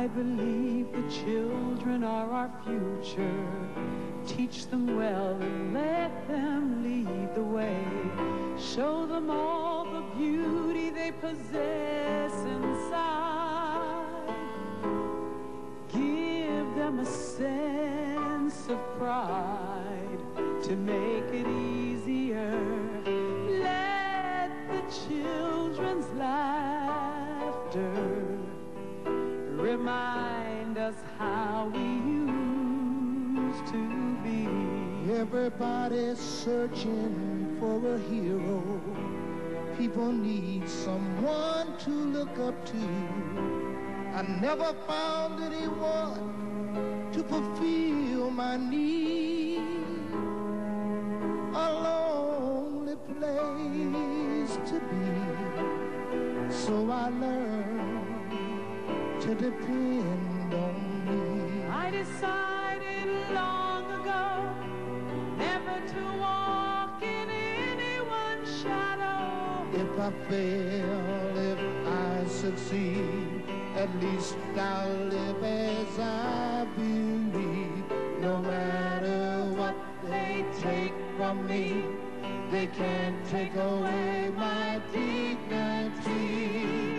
I believe the children are our future. Teach them well and let them lead the way. Show them all the beauty they possess inside. Give them a sense of pride to make it easier. Let the children's laughter remind us how we used to be. Everybody's searching for a hero. People need someone to look up to. I never found anyone to fulfill my need. A lonely place to be. So I learned to depend on me. I decided long ago never to walk in anyone's shadow. If I fail, if I succeed, at least I'll live as I believe. No matter what they take from me, they can't take away my dignity.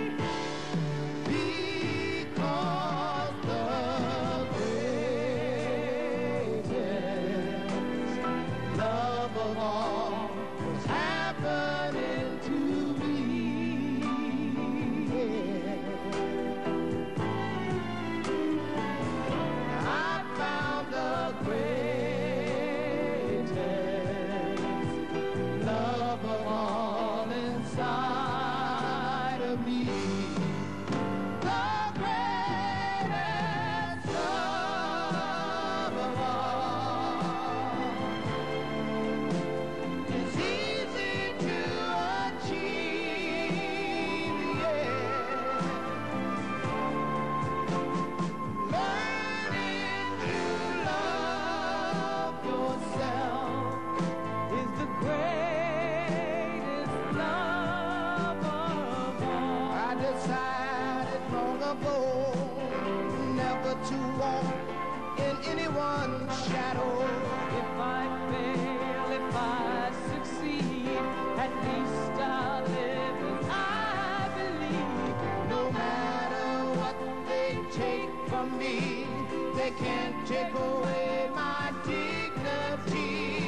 Decided long ago never to walk in anyone's shadow. If I fail, if I succeed, at least I'll live as I believe. No matter what they take from me, they can't take away my dignity.